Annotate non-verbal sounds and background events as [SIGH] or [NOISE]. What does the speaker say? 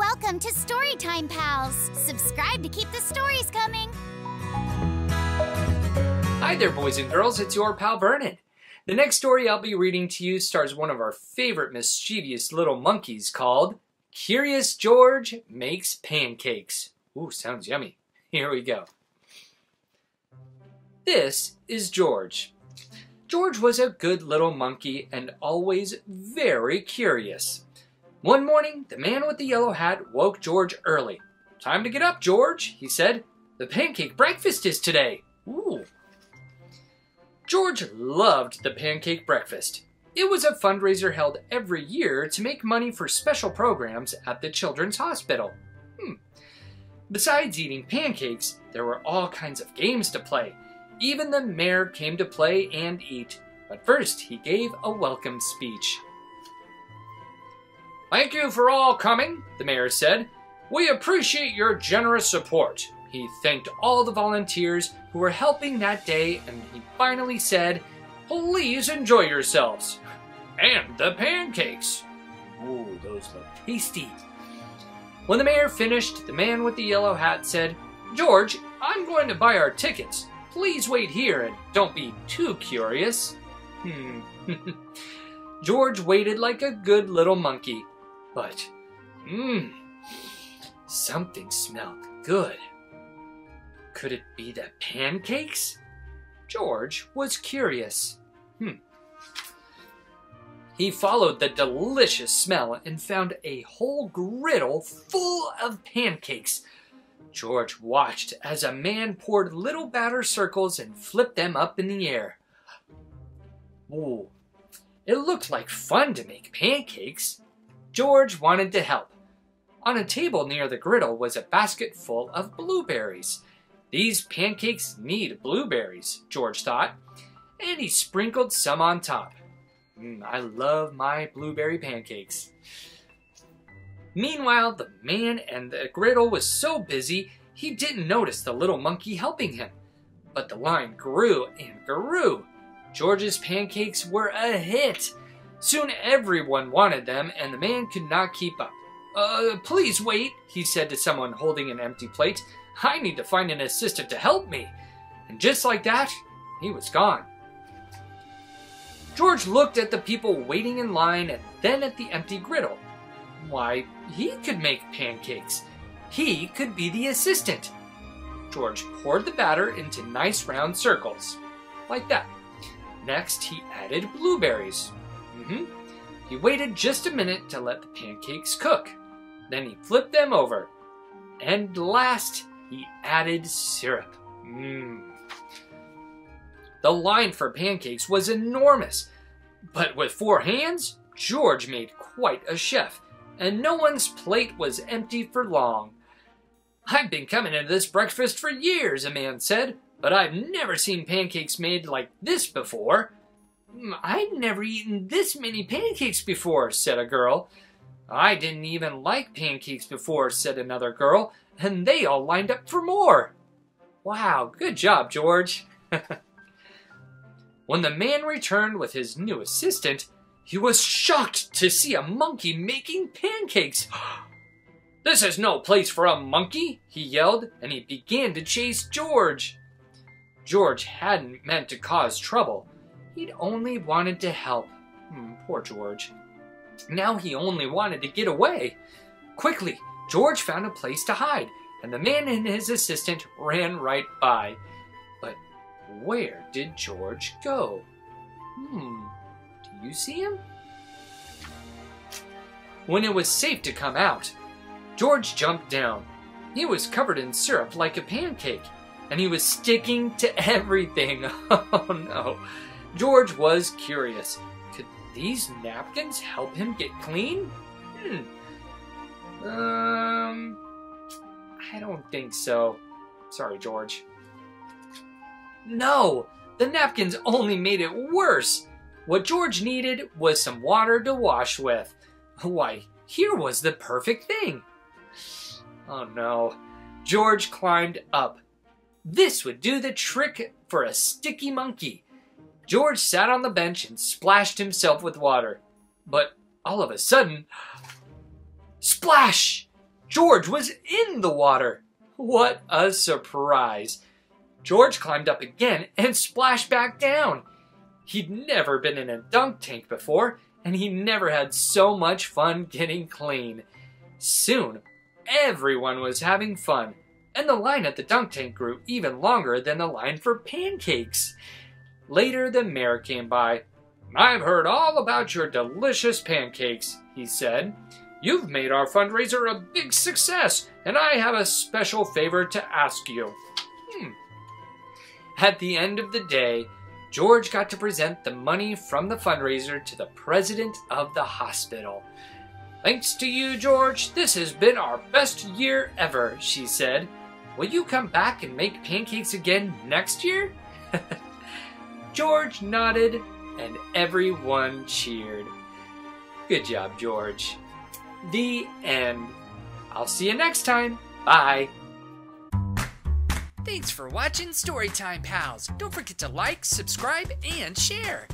Welcome to Storytime Pals. Subscribe to keep the stories coming. Hi there, boys and girls. It's your pal Vernon. The next story I'll be reading to you stars one of our favorite mischievous little monkeys called Curious George Makes Pancakes. Ooh, sounds yummy. Here we go. This is George. George was a good little monkey and always very curious. One morning, the man with the yellow hat woke George early. Time to get up, George, he said. The pancake breakfast is today. Ooh. George loved the pancake breakfast. It was a fundraiser held every year to make money for special programs at the Children's Hospital. Hmm. Besides eating pancakes, there were all kinds of games to play. Even the mayor came to play and eat. But first, he gave a welcome speech. Thank you for all coming, the mayor said. We appreciate your generous support. He thanked all the volunteers who were helping that day and he finally said, Please enjoy yourselves. And the pancakes. Ooh, those look tasty. When the mayor finished, the man with the yellow hat said, George, I'm going to buy our tickets. Please wait here and don't be too curious. Hmm. [LAUGHS] George waited like a good little monkey. But, mmm, something smelled good. Could it be the pancakes? George was curious. Hmm. He followed the delicious smell and found a whole griddle full of pancakes. George watched as a man poured little batter circles and flipped them up in the air. Ooh, it looked like fun to make pancakes. George wanted to help. On a table near the griddle was a basket full of blueberries. These pancakes need blueberries, George thought, and he sprinkled some on top. Mm, I love my blueberry pancakes. Meanwhile, the man and the griddle was so busy he didn't notice the little monkey helping him. But the line grew and grew. George's pancakes were a hit. Soon everyone wanted them, and the man could not keep up. Uh, please wait, he said to someone holding an empty plate. I need to find an assistant to help me. And just like that, he was gone. George looked at the people waiting in line and then at the empty griddle. Why, he could make pancakes. He could be the assistant. George poured the batter into nice round circles, like that. Next, he added blueberries. Mm-hmm. He waited just a minute to let the pancakes cook. Then he flipped them over. And last, he added syrup. Mmm. The line for pancakes was enormous. But with four hands, George made quite a chef, and no one's plate was empty for long. I've been coming to this breakfast for years, a man said, but I've never seen pancakes made like this before. "Hmm, I've never eaten this many pancakes before, said a girl. I didn't even like pancakes before, said another girl, and they all lined up for more. Wow, good job, George. [LAUGHS] when the man returned with his new assistant, he was shocked to see a monkey making pancakes. [GASPS] This is no place for a monkey, he yelled, and he began to chase George. George hadn't meant to cause trouble. He'd only wanted to help. Hmm, poor George. Now he only wanted to get away. Quickly, George found a place to hide, and the man and his assistant ran right by. But where did George go? Hmm, do you see him? When it was safe to come out, George jumped down. He was covered in syrup like a pancake, and he was sticking to [LAUGHS] everything. [LAUGHS] Oh no. George was curious. Could these napkins help him get clean? Hmm. Um. I don't think so. Sorry, George. No! The napkins only made it worse! What George needed was some water to wash with. Why, here was the perfect thing. Oh no. George climbed up. This would do the trick for a sticky monkey. George sat on the bench and splashed himself with water. But all of a sudden, splash! George was in the water. What a surprise! George climbed up again and splashed back down. He'd never been in a dunk tank before, and he never had so much fun getting clean. Soon, everyone was having fun, and the line at the dunk tank grew even longer than the line for pancakes. Later, the mayor came by. I've heard all about your delicious pancakes, he said. You've made our fundraiser a big success, and I have a special favor to ask you. Hmm. At the end of the day, George got to present the money from the fundraiser to the president of the hospital. Thanks to you, George, this has been our best year ever, she said. Will you come back and make pancakes again next year? [LAUGHS] George nodded, and everyone cheered. Good job, George. The end. I'll see you next time. Bye. Thanks for watching Storytime Pals. Don't forget to like, subscribe, and share.